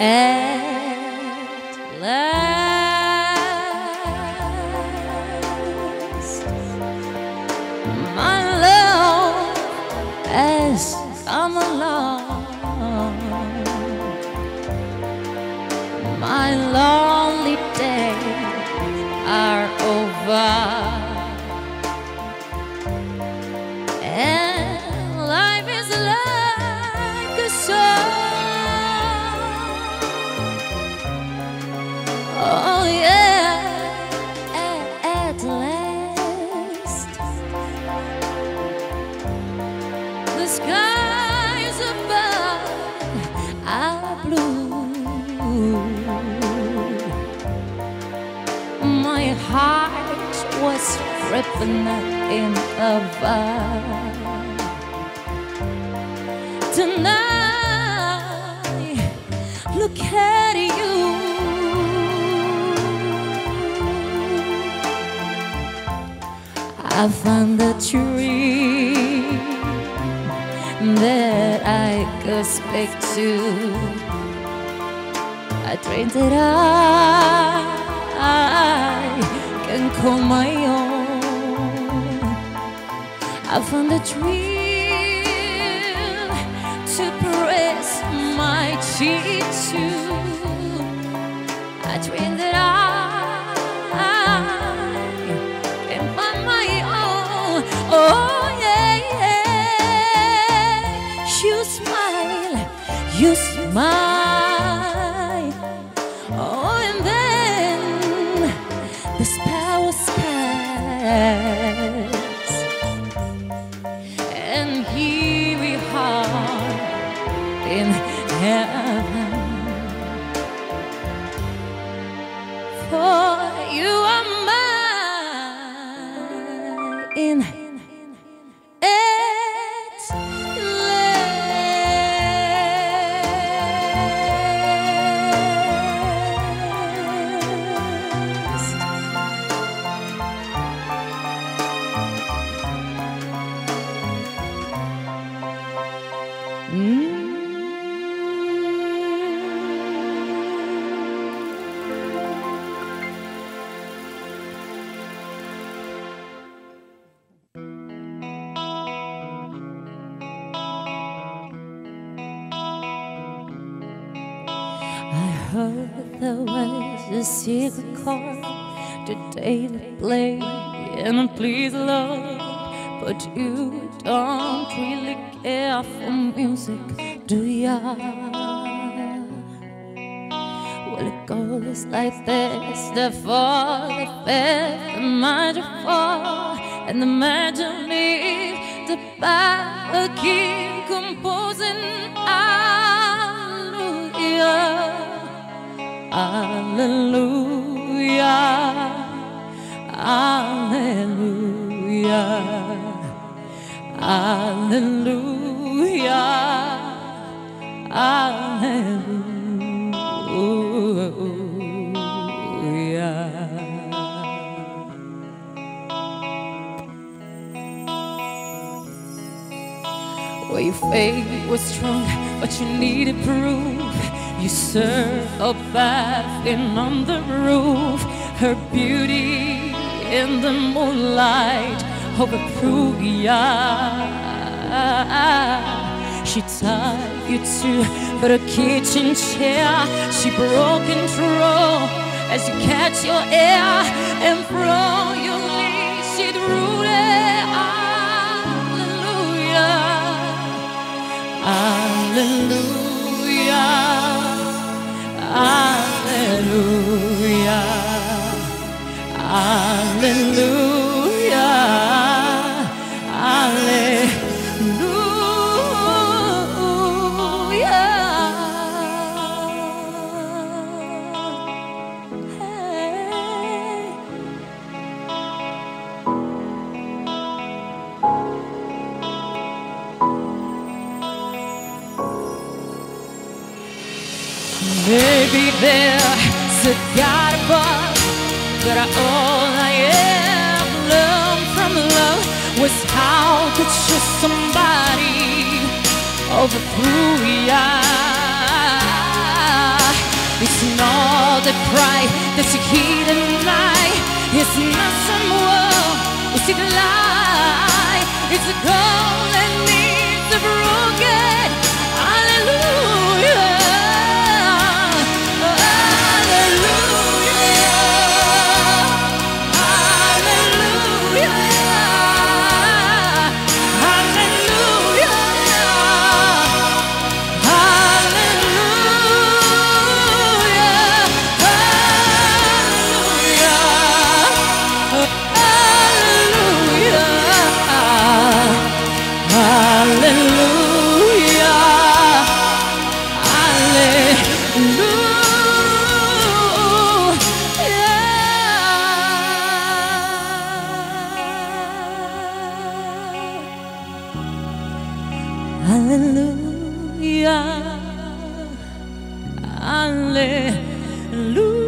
at last. My love has come along. My lonely days are over. Ripping in a vibe. Tonight, look at you. I found a tree that I could speak to. I dreamed that I can call my own. I found a dream to press my cheek to. I dreamed that I can find my own. Oh, oh yeah, yeah. You smile, you smile. Oh, and then the heaven. Heard there was a secret chord that David played, and I please love, but you don't really care for music, do ya? Well, it goes like this: the fourth, the fifth, the major four, and the major lead, the power king composing. Hallelujah. Hallelujah. Hallelujah. Hallelujah. Hallelujah. Well, your faith was strong, but you needed proof. You serve a bath in on the roof. Her beauty in the moonlight overthrew ya. She tied you to the kitchen chair. She broke control as you catch your air and throw your Hallelujah. Hallelujah. Hey. Maybe there's a God above, I, all I ever learned from love was how to trust somebody overthrew ya. It's not the pride that hear and lie. It's not some world, it's a lie. It's a goal that needs a broken. Hallelujah.